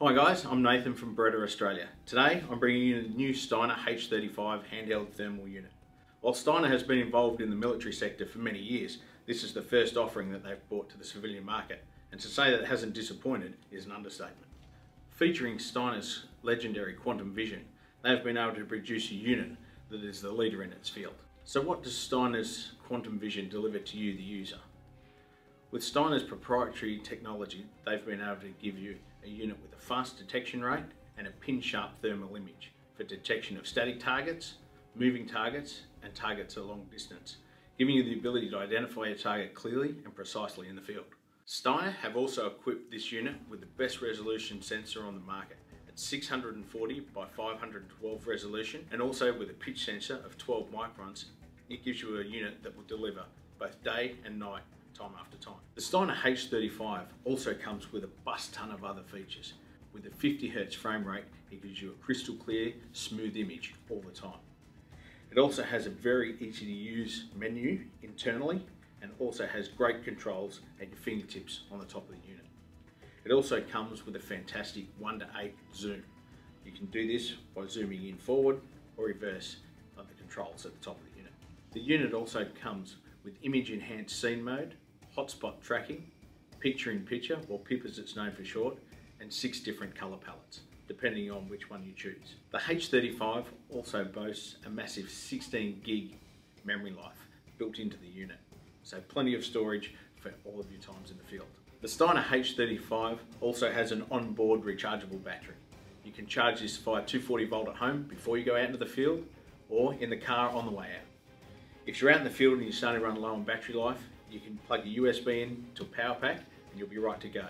Hi guys, I'm Nathan from Beretta Australia. Today I'm bringing you the new Steiner H35 handheld thermal unit. While Steiner has been involved in the military sector for many years, this is the first offering that they've brought to the civilian market, and to say that it hasn't disappointed is an understatement. Featuring Steiner's legendary quantum vision, they have been able to produce a unit that is the leader in its field. So what does Steiner's quantum vision deliver to you, the user? With Steiner's proprietary technology, they've been able to give you a unit with a fast detection rate and a pin-sharp thermal image for detection of static targets, moving targets, and targets at long distance, giving you the ability to identify your target clearly and precisely in the field. Steiner have also equipped this unit with the best resolution sensor on the market, at 640 by 512 resolution and also with a pitch sensor of 12 microns it gives you a unit that will deliver both day and night time after time. The Steiner H35 also comes with a bus ton of other features. With a 50 Hz frame rate it gives you a crystal clear smooth image all the time. It also has a very easy to use menu internally and also has great controls at your fingertips on the top of the unit. It also comes with a fantastic 1 to 8 zoom. You can do this by zooming in forward or reverse of the controls at the top of the unit. The unit also comes with image enhanced scene mode, hotspot tracking, picture in picture or PIP as it's known for short, and six different colour palettes depending on which one you choose. The H35 also boasts a massive 16 gig memory life built into the unit, so plenty of storage for all of your times in the field. The Steiner H35 also has an onboard rechargeable battery. You can charge this via 240 volt at home before you go out into the field or in the car on the way out. If you're out in the field and you're starting to run low on battery life, you can plug a USB in to a power pack and you'll be right to go.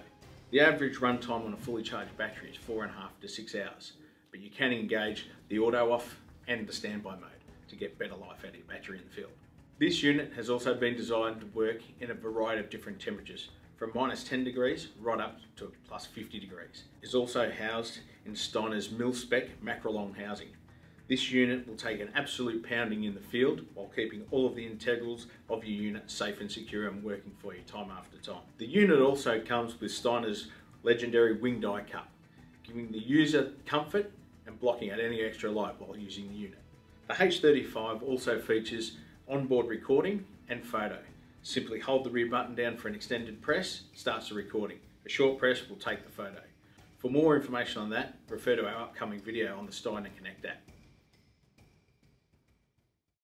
The average run time on a fully charged battery is four and a half to six hours, but you can engage the auto off and the standby mode to get better life out of your battery in the field. This unit has also been designed to work in a variety of different temperatures, from minus 10 degrees right up to plus 50 degrees. It's also housed in Steiner's mil-spec Makrolon housing. This unit will take an absolute pounding in the field while keeping all of the integrals of your unit safe and secure and working for you time after time. The unit also comes with Steiner's legendary winged eye cup, giving the user comfort and blocking out any extra light while using the unit. The H35 also features onboard recording and photo, Simply hold the rear button down for an extended press, starts the recording. A short press will take the photo. For more information on that, refer to our upcoming video on the Steiner Connect app.